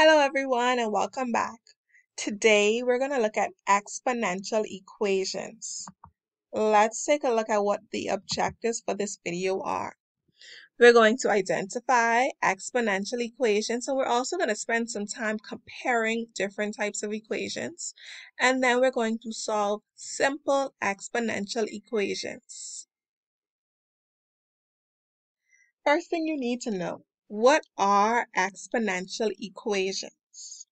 Hello everyone and welcome back. Today we're going to look at exponential equations. Let's take a look at what the objectives for this video are. We're going to identify exponential equations and we're also going to spend some time comparing different types of equations and then we're going to solve simple exponential equations. First thing you need to know, what are exponential equations?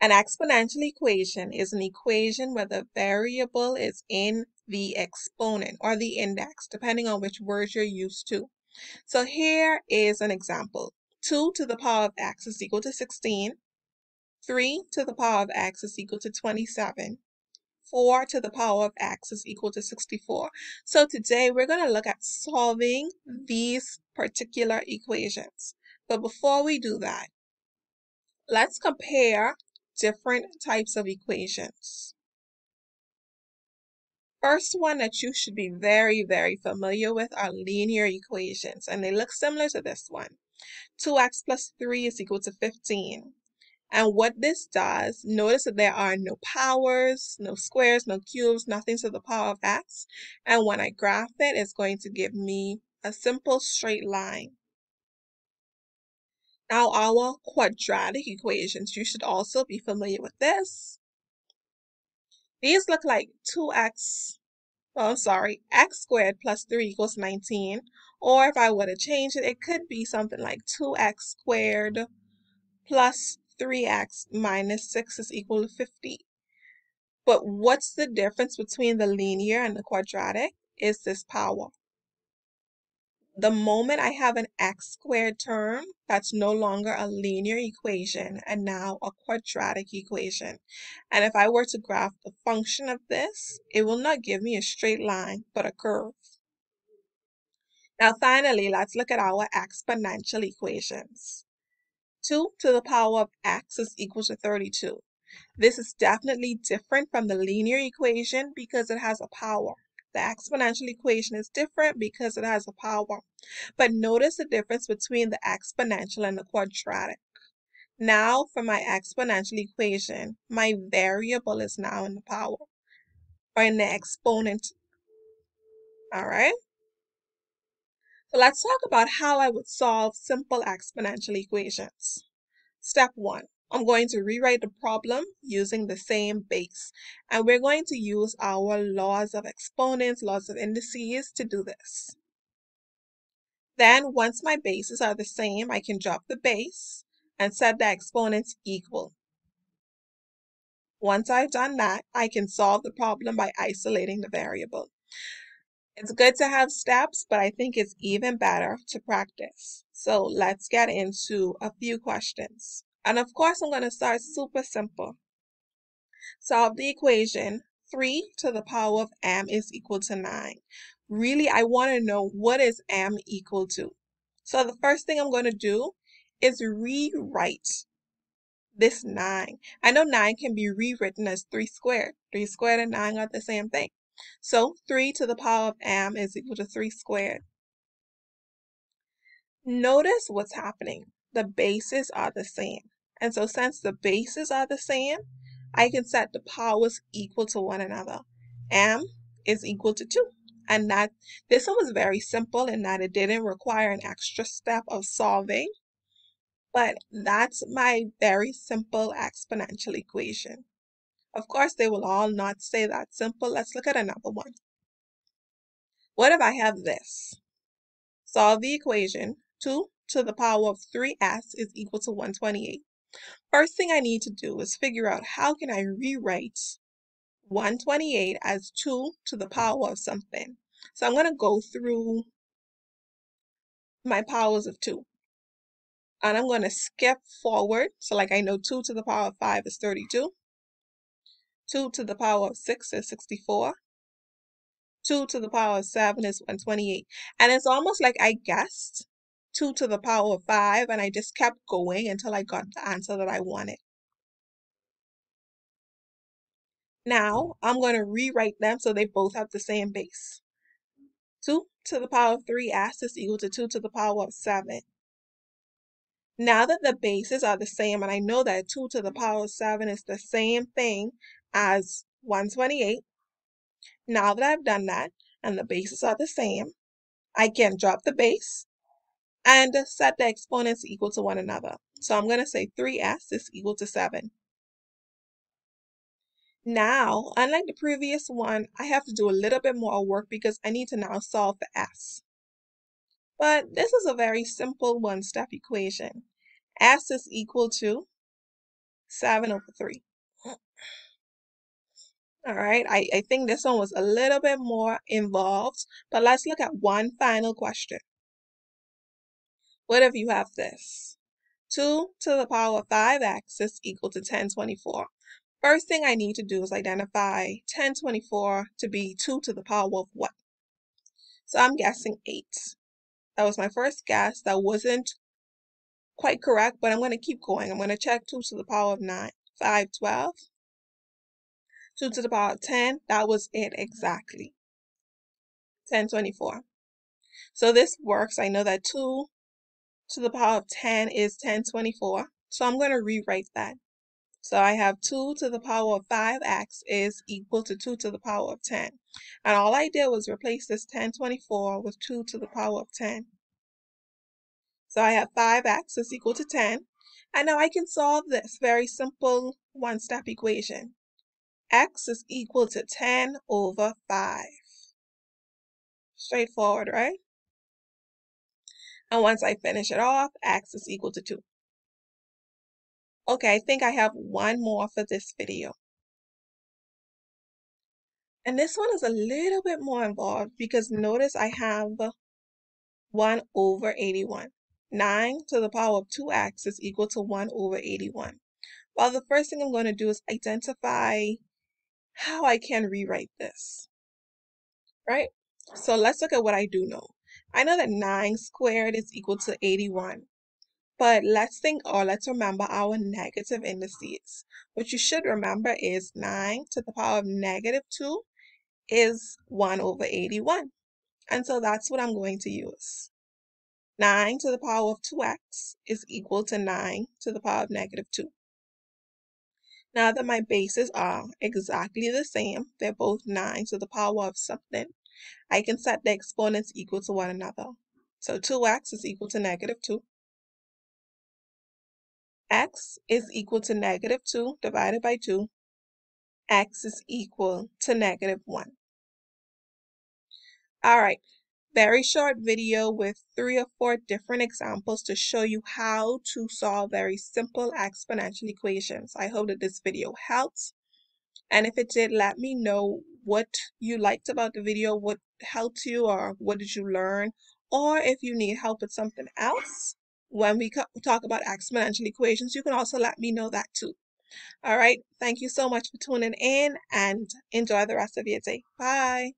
An exponential equation is an equation where the variable is in the exponent or the index, depending on which word you're used to. So here is an example. 2 to the power of x is equal to 16. 3 to the power of x is equal to 27. 4 to the power of x is equal to 64. So today we're going to look at solving these particular equations. But before we do that, let's compare different types of equations. First one that you should be very, very familiar with are linear equations, and they look similar to this one. 2x plus 3 is equal to 15. And what this does, notice that there are no powers, no squares, no cubes, nothing to the power of x. And when I graph it, it's going to give me a simple straight line. Now our quadratic equations, you should also be familiar with this. These look like 2x, well, I'm sorry, x squared plus 3 equals 19. Or if I were to change it, it could be something like 2x squared plus 3x minus 6 is equal to 50. But what's the difference between the linear and the quadratic? Is this power. The moment I have an x squared term, that's no longer a linear equation and now a quadratic equation. And if I were to graph the function of this, it will not give me a straight line, but a curve. Now finally, let's look at our exponential equations. 2 to the power of x is equal to 32. This is definitely different from the linear equation because it has a power. The exponential equation is different because it has a power. But notice the difference between the exponential and the quadratic. Now for my exponential equation, my variable is now in the power or in the exponent. All right? So let's talk about how I would solve simple exponential equations. Step one, I'm going to rewrite the problem using the same base. And we're going to use our laws of exponents, laws of indices to do this. Then once my bases are the same, I can drop the base and set the exponents equal. Once I've done that, I can solve the problem by isolating the variable. It's good to have steps, but I think it's even better to practice. So let's get into a few questions. And of course, I'm going to start super simple. Solve the equation 3 to the power of m is equal to 9. Really, I want to know what is m equal to. So the first thing I'm going to do is rewrite this 9. I know 9 can be rewritten as 3 squared. 3 squared and 9 are the same thing. So 3 to the power of m is equal to 3 squared. Notice what's happening. The bases are the same. And so since the bases are the same, I can set the powers equal to one another. m is equal to 2. And that this one was very simple in that it didn't require an extra step of solving. But that's my very simple exponential equation. Of course, they will all not say that simple. Let's look at another one. What if I have this? Solve the equation. 2 to the power of 3s is equal to 128. First thing I need to do is figure out how can I rewrite 128 as 2 to the power of something. So I'm going to go through my powers of 2. And I'm going to skip forward. So like I know 2 to the power of 5 is 32. 2 to the power of 6 is 64. 2 to the power of 7 is 128. And it's almost like I guessed 2 to the power of 5 and I just kept going until I got the answer that I wanted. Now I'm going to rewrite them so they both have the same base. 2 to the power of 3s is equal to 2 to the power of 7. Now that the bases are the same, and I know that 2 to the power of 7 is the same thing as 128, now that I've done that and the bases are the same, I can drop the base and set the exponents equal to one another. So I'm going to say 3s is equal to 7. Now, unlike the previous one, I have to do a little bit more work because I need to now solve for s. But this is a very simple one-step equation. S is equal to 7 over 3. All right, I, I think this one was a little bit more involved, but let's look at one final question. What if you have this? 2 to the power of 5x is equal to 1024. First thing I need to do is identify 1024 to be 2 to the power of what? So I'm guessing 8. That was my first guess. That wasn't quite correct, but I'm going to keep going. I'm going to check 2 to the power of 9, 5, 12. 2 to the power of 10, that was it exactly. 1024. So this works. I know that 2 to the power of 10 is 1024. So I'm going to rewrite that. So I have 2 to the power of 5x is equal to 2 to the power of 10. And all I did was replace this 1024 with 2 to the power of 10. So I have 5x is equal to 10. And now I can solve this very simple one-step equation. x is equal to 10 over 5. Straightforward, right? And once I finish it off, x is equal to 2. Okay, I think I have one more for this video. And this one is a little bit more involved because notice I have 1 over 81. 9 to the power of 2x is equal to 1 over 81. Well, the first thing I'm going to do is identify how I can rewrite this, right? So let's look at what I do know. I know that 9 squared is equal to 81. But let's think or let's remember our negative indices. What you should remember is 9 to the power of negative 2 is 1 over 81. And so that's what I'm going to use. 9 to the power of 2x is equal to 9 to the power of negative 2. Now that my bases are exactly the same, they're both 9 to the power of something, I can set the exponents equal to one another. So 2x is equal to negative 2. x is equal to negative 2 divided by 2. x is equal to negative 1. All right, very short video with three or four different examples to show you how to solve very simple exponential equations. I hope that this video helps. And if it did, let me know what you liked about the video, what helped you, or what did you learn, or if you need help with something else. When we talk about exponential equations, you can also let me know that too. All right. Thank you so much for tuning in and enjoy the rest of your day. Bye.